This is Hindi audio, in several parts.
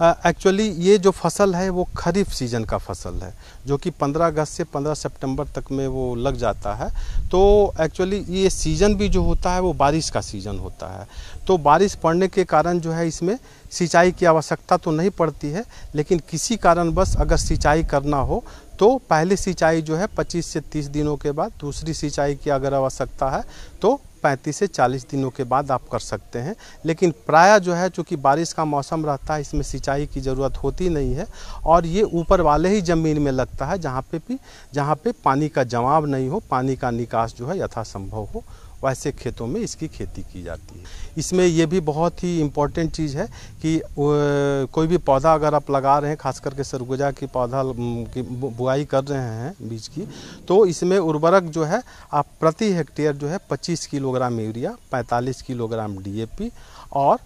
एक्चुअली ये जो फ़सल है, वो खरीफ सीज़न का फ़सल है, जो कि 15 अगस्त से 15 सितंबर तक में वो लग जाता है। तो एक्चुअली ये सीज़न भी जो होता है, वो बारिश का सीज़न होता है। तो बारिश पड़ने के कारण जो है, इसमें सिंचाई की आवश्यकता तो नहीं पड़ती है, लेकिन किसी कारण बस अगर सिंचाई करना हो तो पहली सिंचाई जो है 25 से 30 दिनों के बाद दूसरी सिंचाई की अगर आवश्यकता है तो 35 से 40 दिनों के बाद आप कर सकते हैं। लेकिन प्रायः जो है, चूँकि बारिश का मौसम रहता है, इसमें सिंचाई की ज़रूरत होती नहीं है और ये ऊपर वाले ही ज़मीन में लगता है, जहाँ पे भी, जहाँ पे पानी का जमाव नहीं हो, पानी का निकास जो है यथासंभव हो। वैसे खेतों में इसकी खेती की जाती है। इसमें ये भी बहुत ही इम्पोर्टेंट चीज़ है कि कोई भी पौधा अगर आप लगा रहे हैं खास करके सरगुजा की पौधा की बुआई कर रहे हैं बीज की तो इसमें उर्वरक जो है, आप प्रति हेक्टेयर जो है 25 किलोग्राम यूरिया 45 किलोग्राम डीएपी और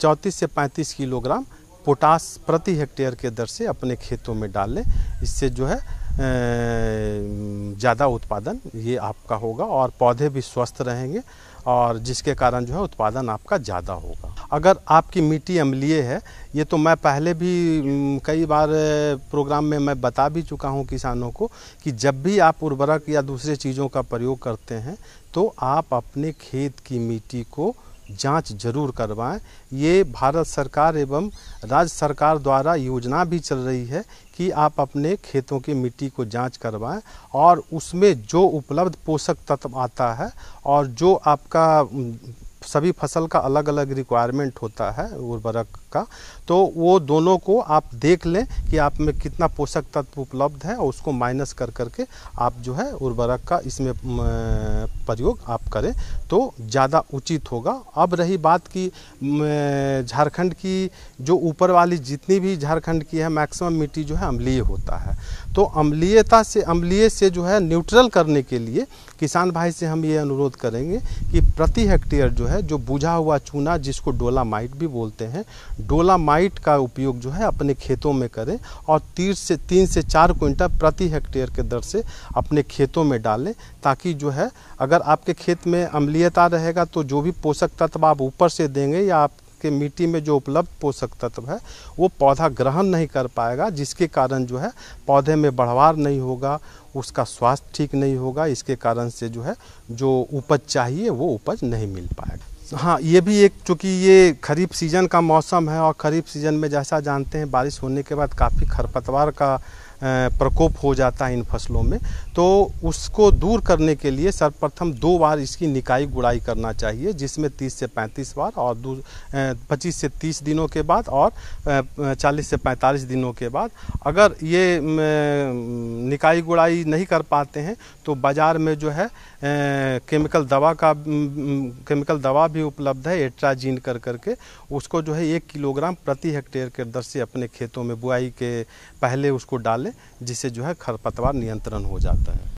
चौंतीस से 35 किलोग्राम पोटास प्रति हेक्टेयर के दर से अपने खेतों में डालें। इससे जो है ज़्यादा उत्पादन ये आपका होगा और पौधे भी स्वस्थ रहेंगे और जिसके कारण जो है उत्पादन आपका ज़्यादा होगा। अगर आपकी मिट्टी अम्लीय है, ये तो मैं पहले भी कई बार प्रोग्राम में मैं बता भी चुका हूँ किसानों को कि जब भी आप उर्वरक या दूसरे चीज़ों का प्रयोग करते हैं तो आप अपने खेत की मिट्टी को जाँच ज़रूर करवाएँ। ये भारत सरकार एवं राज्य सरकार द्वारा योजना भी चल रही है कि आप अपने खेतों की मिट्टी को जाँच करवाएँ और उसमें जो उपलब्ध पोषक तत्व आता है और जो आपका सभी फ़सल का अलग अलग रिक्वायरमेंट होता है, उर्वरक का तो वो दोनों को आप देख लें कि आप में कितना पोषक तत्व उपलब्ध है और उसको माइनस कर करके आप जो है उर्वरक का इसमें प्रयोग आप करें। तो ज़्यादा उचित होगा। अब रही बात की झारखंड की जो ऊपर वाली जितनी भी झारखंड की है मैक्सिमम मिट्टी जो है अम्लीय होता है। तो अम्लीयता से, अम्लीय से जो है न्यूट्रल करने के लिए किसान भाई से हम ये अनुरोध करेंगे कि प्रति हेक्टेयर जो है, जो बुझा हुआ चूना जिसको डोला माइट भी बोलते हैं डोलामाइट का उपयोग जो है अपने खेतों में करें और तीन से तीन से चार क्विंटल प्रति हेक्टेयर के दर से अपने खेतों में डालें ताकि जो है, अगर आपके खेत में अम्लीयता रहेगा तो जो भी पोषक तत्व आप ऊपर से देंगे या आप के मिट्टी में जो उपलब्ध पोषक तत्व है, वो पौधा ग्रहण नहीं कर पाएगा, जिसके कारण जो है पौधे में बढ़वार नहीं होगा, उसका स्वास्थ्य ठीक नहीं होगा, इसके कारण से जो है, जो उपज चाहिए वो उपज नहीं मिल पाएगा। हाँ ये भी एक, चूँकि ये खरीफ सीज़न का मौसम है और खरीफ सीज़न में जैसा जानते हैं, बारिश होने के बाद काफ़ी खरपतवार का प्रकोप हो जाता है इन फ़सलों में तो उसको दूर करने के लिए सर्वप्रथम दो बार इसकी निकाई गुड़ाई करना चाहिए, जिसमें 30 से 35 बार और दू पच्चीस से 30 दिनों के बाद और 40 से 45 दिनों के बाद। अगर ये निकाई गुड़ाई नहीं कर पाते हैं तो बाज़ार में जो है केमिकल दवा का केमिकल दवा भी उपलब्ध है, एट्राजीन कर करके, उसको जो है एक किलोग्राम प्रति हेक्टेयर के दर से अपने खेतों में बुआई के पहले उसको डालें जिससे जो है खरपतवार नियंत्रण हो जाता है।